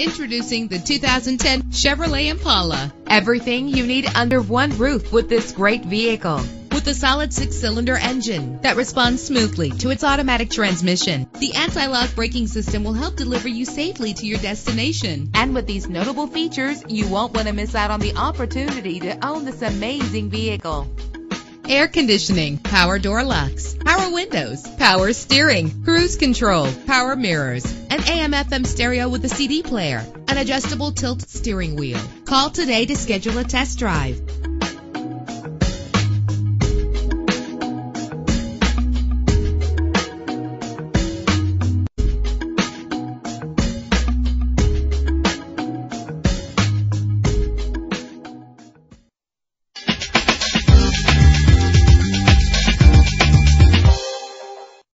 Introducing the 2010 Chevrolet Impala. Everything you need under one roof with this great vehicle. With a solid six-cylinder engine that responds smoothly to its automatic transmission, the anti-lock braking system will help deliver you safely to your destination. And with these notable features, you won't want to miss out on the opportunity to own this amazing vehicle. Air conditioning, power door locks, power windows, power steering, cruise control, power mirrors, an AM FM stereo with a CD player, an adjustable tilt steering wheel. Call today to schedule a test drive.